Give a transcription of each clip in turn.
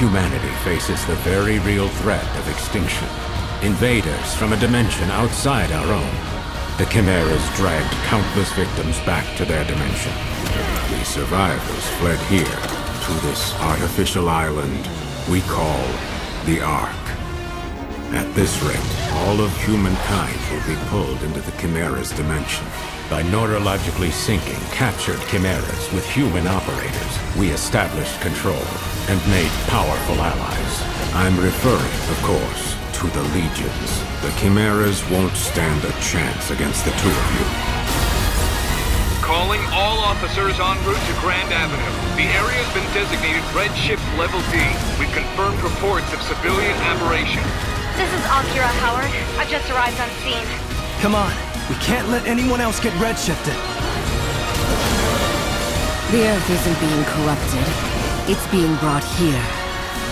Humanity faces the very real threat of extinction. Invaders from a dimension outside our own. The Chimeras dragged countless victims back to their dimension. The survivors fled here, to this artificial island we call the Ark. At this rate, all of humankind will be pulled into the Chimera's dimension. By neurologically syncing captured Chimeras with human operators, we established control and made powerful allies. I'm referring, of course, to the Legions. The Chimeras won't stand a chance against the two of you. Calling all officers en route to Grand Avenue. The area's been designated Red Shift Level D. We've confirmed reports of civilian aberration. This is Akira Howard. I've just arrived on scene. Come on. We can't let anyone else get redshifted. The Earth isn't being corrupted. It's being brought here,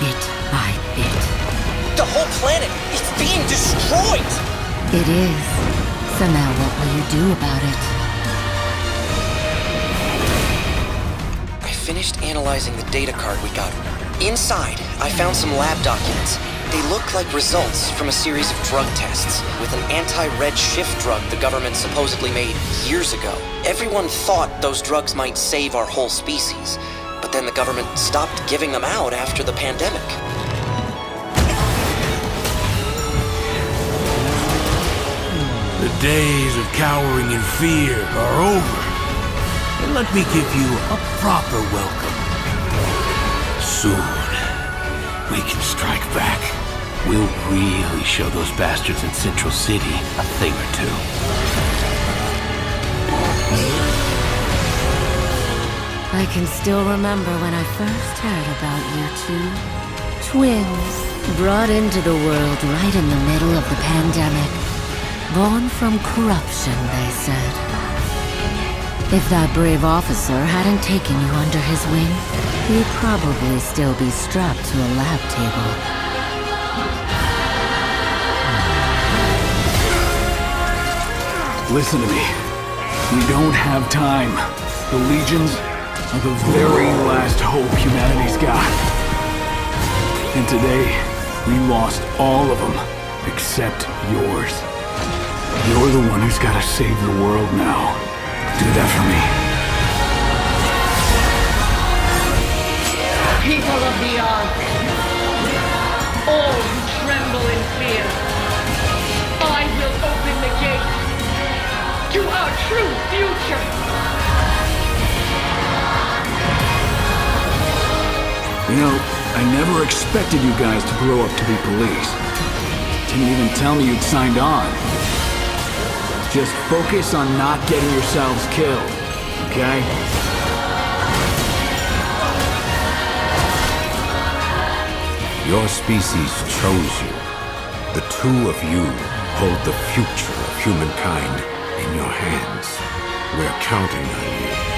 bit by bit. The whole planet is being destroyed! It is. So now what will you do about it? I finished analyzing the data card we got. Inside, I found some lab documents. They look like results from a series of drug tests with an anti-red shift drug the government supposedly made years ago. Everyone thought those drugs might save our whole species, but then the government stopped giving them out after the pandemic. The days of cowering in fear are over. And let me give you a proper welcome. Soon, we can strike back. We'll really show those bastards in Central City a thing or two. I can still remember when I first heard about you two. Twins, brought into the world right in the middle of the pandemic. Born from corruption, they said. If that brave officer hadn't taken you under his wing, you'd probably still be strapped to a lab table. Listen to me. We don't have time. The Legions are the very last hope humanity's got. And today, we lost all of them, except yours. You're the one who's gotta save the world now. Do that for me. People of the Ark, all who tremble in fear, to our true future. You know, I never expected you guys to grow up to be police. Didn't even tell me you'd signed on. Just focus on not getting yourselves killed, okay? Your species chose you. The two of you hold the future of humankind in your hands. We're counting on you.